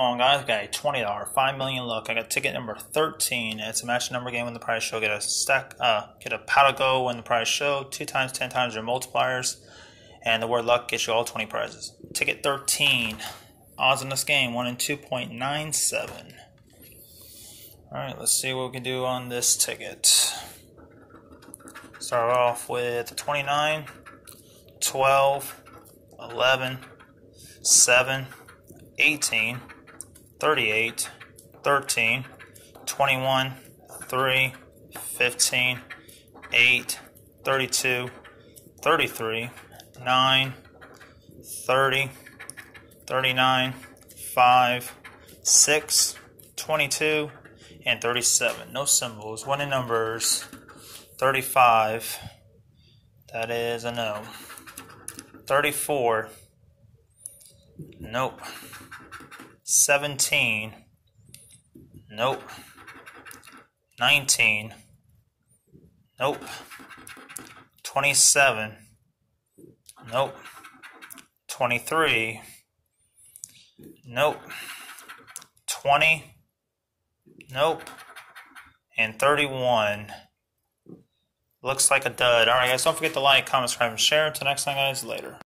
guys. Got a twenty dollar five million luck. I got ticket number thirteen. It's a match number game when the prize show. Get a stack. Uh, get a powder go when the prize show. Two times, ten times your multipliers, and the word luck gets you all twenty prizes. Ticket thirteen. Odds in this game one and two point nine seven. All right, let's see what we can do on this ticket. Start off with 29, 12, 11, 7, 18, 38, 13, 21, 3, 15, 8, 32, 33, 9, 30, 39, 5, 6, 22, and 37. No symbols. One in numbers. 35. That is a no. 34. Nope. 17. Nope. 19. Nope. 27. Nope. 23. Nope. 20. Nope. And 31. Looks like a dud. Alright, guys, don't forget to like, comment, subscribe, and share. Until next time, guys, later.